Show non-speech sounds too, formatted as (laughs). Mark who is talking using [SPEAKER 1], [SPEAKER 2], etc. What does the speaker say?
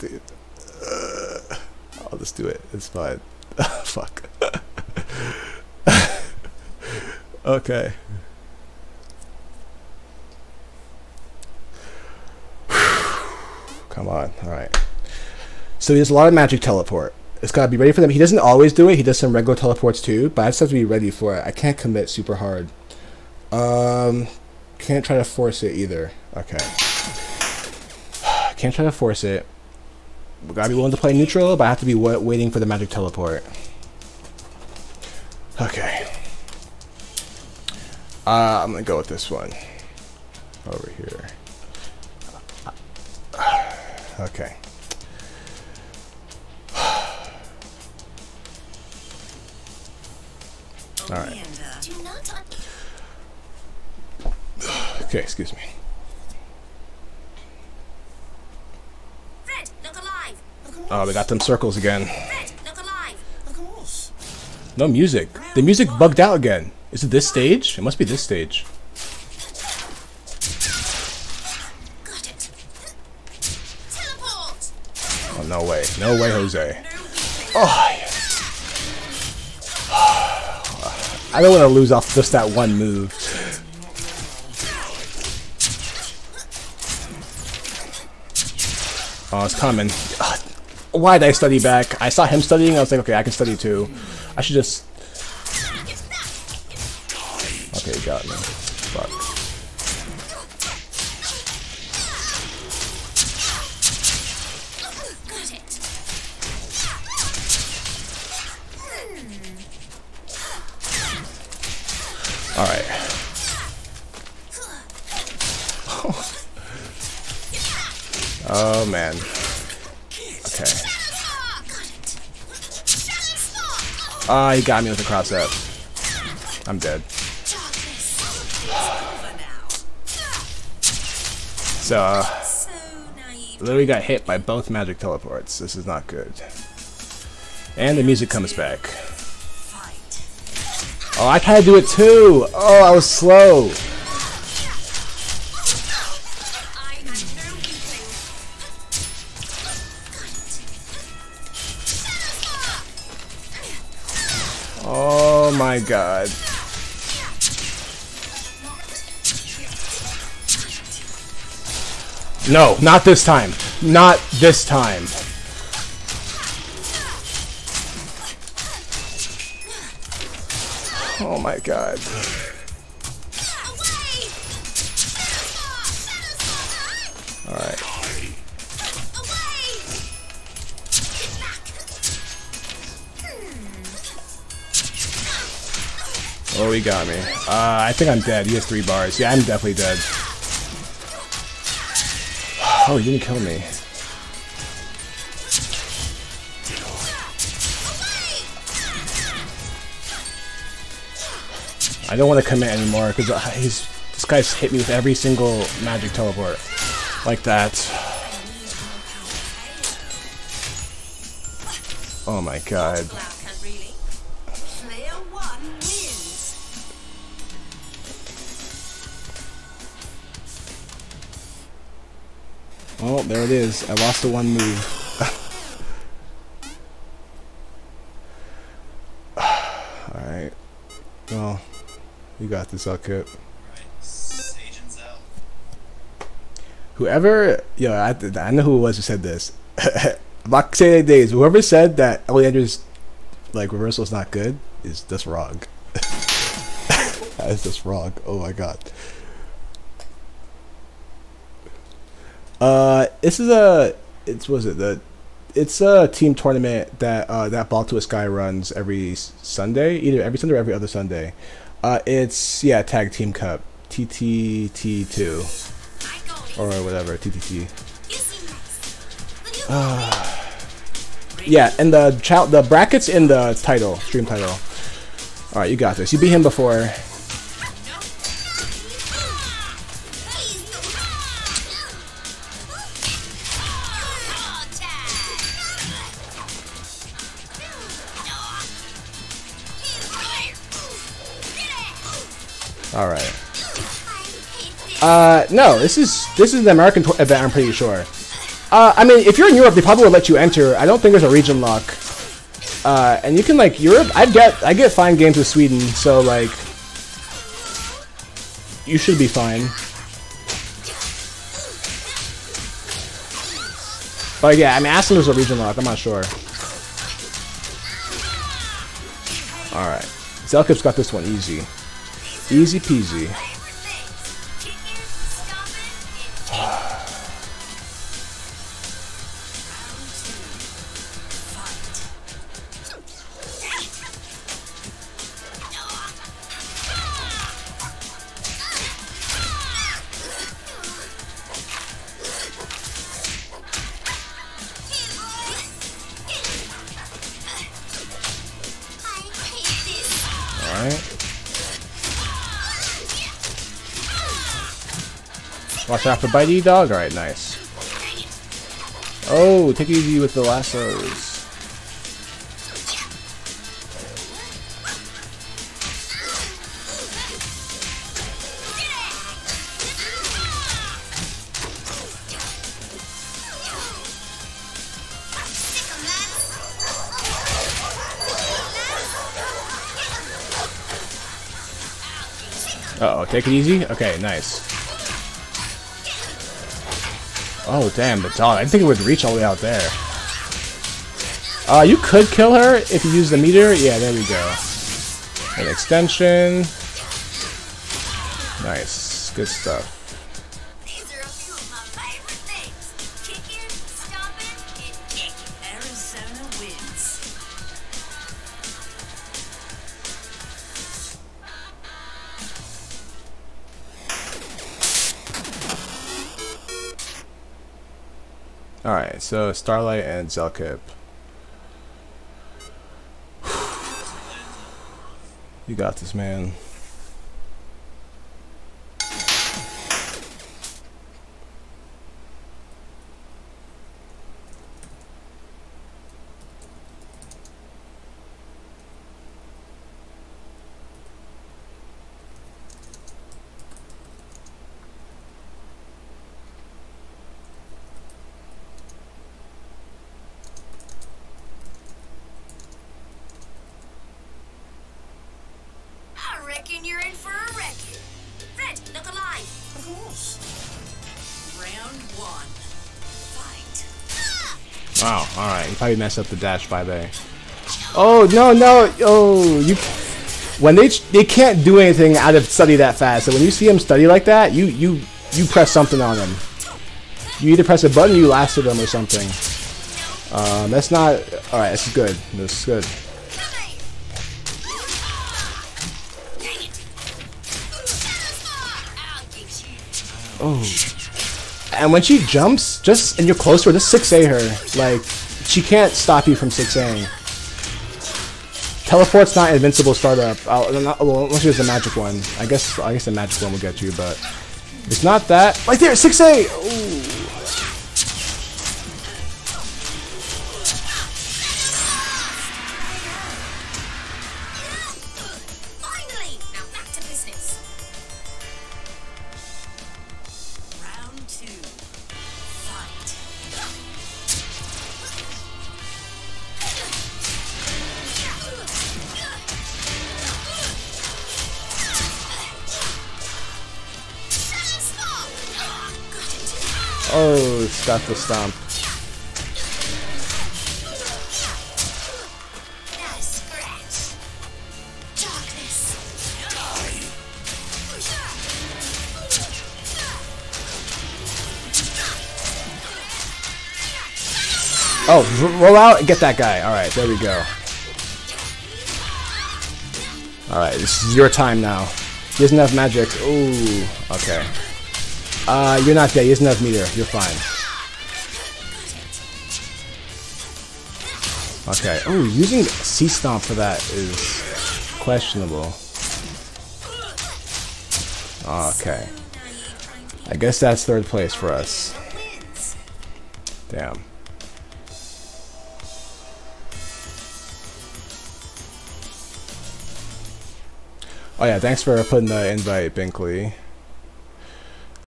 [SPEAKER 1] Dude. Uh, I'll just do it. It's fine. (laughs) Fuck. (laughs) okay. Come on. All right. So he does a lot of magic teleport. It's got to be ready for them. He doesn't always do it. He does some regular teleports too, but I just have to be ready for it. I can't commit super hard. Um, can't try to force it either. Okay. (sighs) Can't try to force it. We gotta be willing to play neutral, but I have to be waiting for the magic teleport. Okay. Uh, I'm gonna go with this one. Over here. (sighs) Okay. (sighs) Alright. (sighs) Okay, excuse me. Oh, we got them circles again. No music. The music bugged out again. Is it this stage? It must be this stage. Oh, no way. No way, Jose. Oh, yes. I don't want to lose off just that one move. Oh, it's coming. Why did I study back? I saw him studying, I was like, okay, I can study too. I should just... Okay, got me. Fuck. Alright. (laughs) oh man. Okay. Ah, uh, he got me with a cross up. I'm dead. So, uh, literally got hit by both magic teleports. This is not good. And the music comes back. Oh, I tried to do it too! Oh, I was slow! Oh my god. No, not this time. Not this time. Oh my god. Oh, he got me. Uh, I think I'm dead. He has three bars. Yeah, I'm definitely dead. (sighs) Oh, he didn't kill me. I don't want to commit anymore because he's this guy's hit me with every single magic teleport like that. Oh my god. Oh, there it is. I lost the one move. (sighs) Alright. Well, you got this, Kip. Whoever, yo, I, I know who it was who said this. (laughs) Not days. Whoever said that Oleander's like reversal is not good is just wrong. (laughs) that is just wrong. Oh my god. Uh, this is a it's was it the it's a team tournament that uh, that Ball Sky runs every Sunday, either every Sunday or every other Sunday. Uh, it's yeah, Tag Team Cup, TTT two, or whatever TTT. Uh, yeah, and the child the brackets in the title, stream title. All right, you got this. You beat him before. All right. Uh, no, this is this is the American event. I'm pretty sure. Uh, I mean, if you're in Europe, they probably would let you enter. I don't think there's a region lock. Uh, and you can like Europe. I get I get fine games with Sweden, so like you should be fine. But yeah, I mean, Aston there's a region lock. I'm not sure. All right, Zelckip's got this one easy, easy peasy. Watch out for bitey dog. Alright, nice. Oh, take it easy with the lassos. Uh oh, take it easy? Okay, nice. Oh, damn, the dog. I think it would reach all the way out there. Uh, you could kill her if you use the meter. Yeah, there we go. An extension. Nice. Good stuff. Alright, so Starlight and Zelckip. (sighs) you got this, man. (laughs) Wow, alright. You probably messed up the dash by there. Oh, no, no. Oh, you... When they they can't do anything out of study that fast, so when you see them study like that, you you you press something on them. You either press a button, or you lassoed them, or something. Um, that's not all right. This is good. This is good. Oh. And when she jumps, just and you're close to her, just 6A her. Like, she can't stop you from 6Aing. Teleport's not invincible startup. I'll, not, well, unless there's a magic one. I guess I guess the magic one will get you, but it's not that. Right there, 6A! Ooh. Got the stomp. Oh, roll out and get that guy. Alright, there we go. Alright, this is your time now. He doesn't have magic. Ooh, okay. Uh, you're not dead. He doesn't have meter. You're fine. Okay. Oh, using C Stomp for that is questionable. Okay. I guess that's third place for us. Damn. Oh yeah, thanks for putting the invite, Binkley.